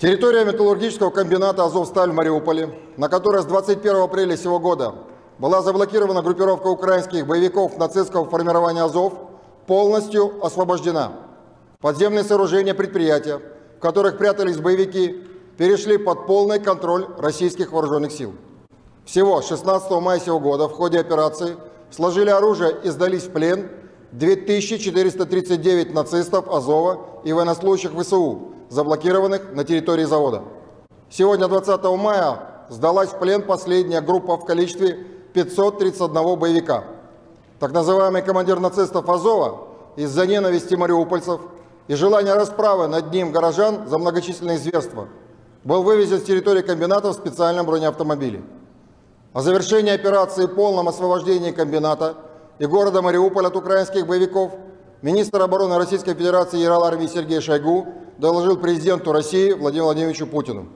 Территория металлургического комбината «Азовсталь» в Мариуполе, на которой с 21 апреля сего года была заблокирована группировка украинских боевиков нацистского формирования «Азов», полностью освобождена. Подземные сооружения предприятия, в которых прятались боевики, перешли под полный контроль российских вооруженных сил. Всего 16 мая сего года в ходе операции сложили оружие и сдались в плен 2439 нацистов Азова и военнослужащих ВСУ, заблокированных на территории завода. Сегодня, 20 мая, сдалась в плен последняя группа в количестве 531 боевика. Так называемый командир нацистов Азова из-за ненависти мариупольцев и желания расправы над ним горожан за многочисленные зверства был вывезен с территории комбината в специальном бронеавтомобиле. О завершении операции и полном освобождении комбината и города Мариуполь от украинских боевиков министр обороны Российской Федерации генерал армии Сергей Шойгу доложил президенту России Владимиру Владимировичу Путину.